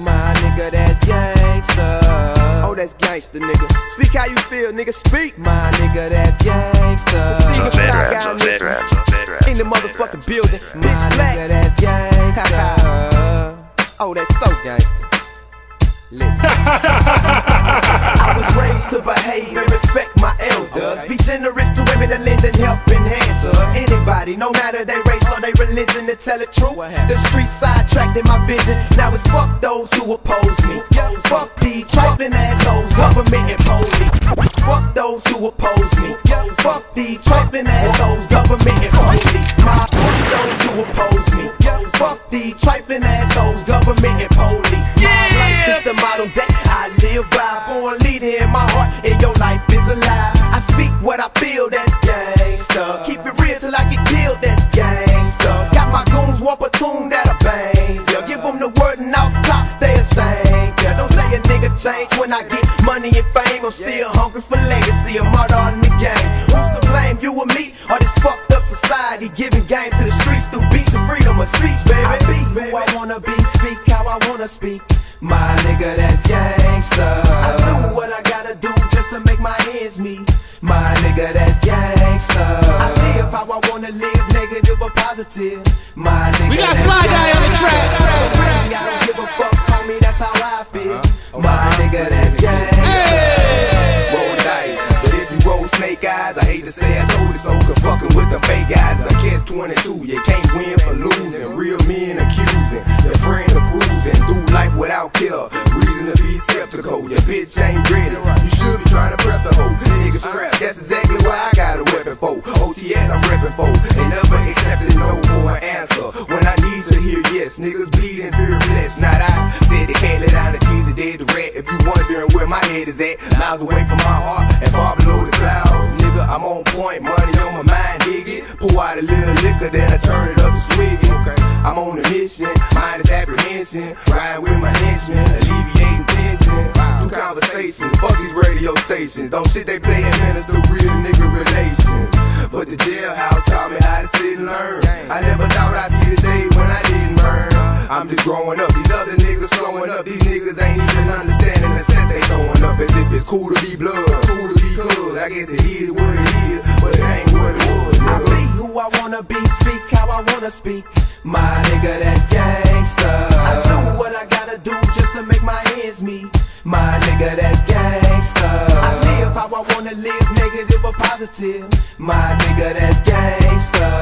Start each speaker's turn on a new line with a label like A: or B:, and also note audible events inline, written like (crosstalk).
A: My nigga, that's gangsta. Oh, that's gangsta, nigga. Speak how you feel, nigga. Speak.
B: My nigga, that's gangsta.
A: See what I got on this in the motherfucking building. Bitch, black.
B: Nigga, that's gangsta. (laughs)
A: oh, that's so gangsta. Listen. (laughs) I was raised to behave and respect my elders. Okay. Be generous to women that lend and help and answer anybody, no matter they religion. To tell the truth, the streets sidetracked in my vision. Now it's fuck those who oppose me. Fuck these trifling assholes, government and police. Fuck those who oppose me. Fuck these trifling assholes, government and police. My fuck those who oppose me. Fuck these trifling assholes, government and police. My life is the model that I live by. Born leader in my heart, and your life is a lie. I speak what I feel, that's gangsta. Change when I get money and fame. I'm still hungry for legacy, a murder on the game. Who's to blame, you or me, or this fucked up society? Giving game to the streets through beats and freedom of speech, baby. I be who I wanna be, speak how I wanna speak. My nigga, that's gangsta. I do what I gotta do just to make my ends meet. My nigga, that's gangsta. I live how I wanna live, negative or positive. My nigga,
C: We got
A: that's
C: Fly
A: I
D: catch 22. You can't win for losing. Real men accusing, your friend of cruising. Do life without care. Reason to be skeptical. Your bitch ain't ready. You should be trying to prep the hoe. Nigga strap, that's exactly why I got a weapon for. OTS I'm reppin' for. Ain't never accepted no for an answer. When I need to hear yes, niggas bleeding fear flesh. Not I. Said they can't let down the cheese dead the rat. If you wondering where my head is at, miles away from my heart and far below the clouds. Nigga, I'm on point, money on my mind. Pour out a little liquor, then I turn it up and swig it. I'm on a mission, minus apprehension. Riding with my henchmen, alleviating tension. Do conversations, fuck these radio stations. Don't shit they play minutes, minister real nigga relations. But the jailhouse taught me how to sit and learn. I never thought I'd see the day when I didn't burn. I'm just growing up, these other niggas slowing up. These niggas ain't even understanding
A: wanna speak. My nigga, that's gangsta. I do what I gotta do just to make my ends meet. My nigga, that's gangsta. I live how I wanna live, negative or positive. My nigga, that's gangsta.